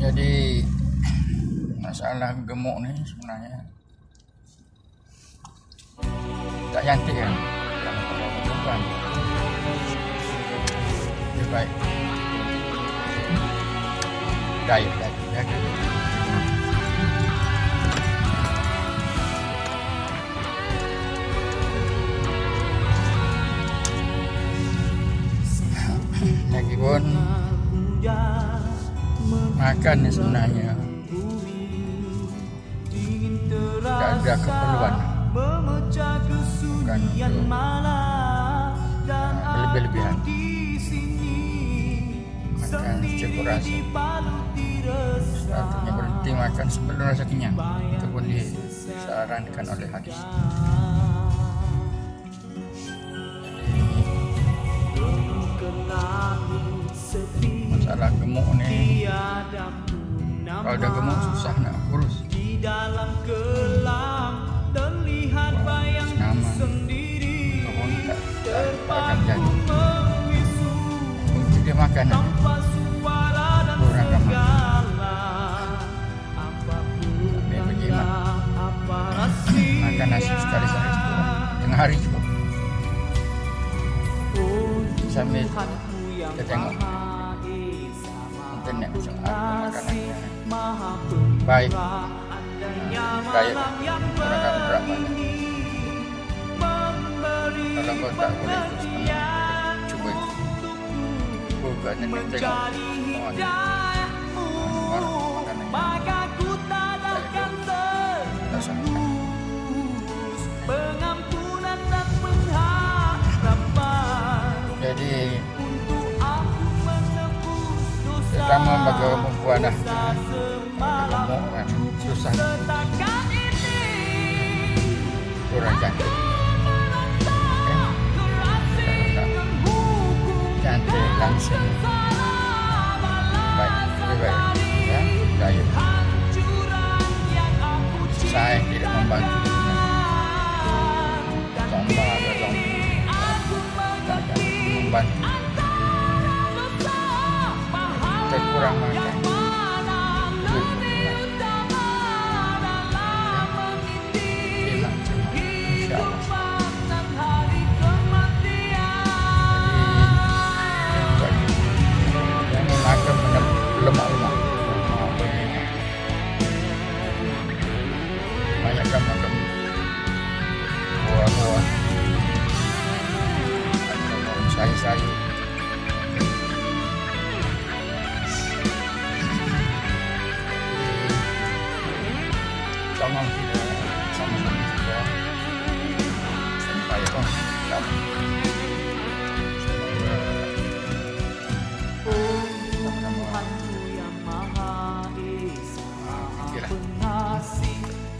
Jadi masalah gemuk ni sebenarnya tak cantik kan? Perempuan. Lebih baik. Diet diet jaga lagi pun makan ni sebenarnya. Tak ada keperluan. Bukan untuk berlebih-lebihan. Makan cukup rasa. Sepatutnya berhenti makan sebelum rasa kenyang itu pun disarankan oleh hadis kalau dah gemuk susah nak kurus. Di dalam kelam terlihat bayang Senama. sendiri. Tak tak jadi membisu untuk dia makan aja. tanpa suara dan Kurang segala apapun berjimat. apa rahsia makan nasi sekali sehari cukup tengah hari cukup. Sambil kita tengok internet macam apa baik. Diet orang akan berat banyak kalau kau tak boleh ikut sepenuhnya cuba. Bukan dan tengok? oh, ada. makanan. Yang tak sama pengampunan dan pengharapan jadi terutama bagi orang perempuan dah gemuk kan susah kurang cantik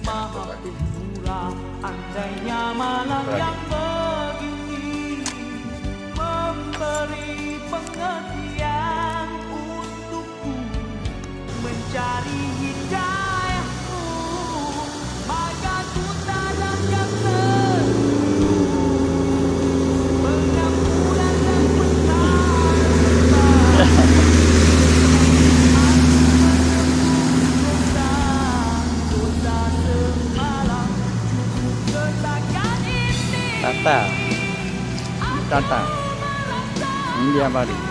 semoga Andainya malam yang Tata. Tata. India Bali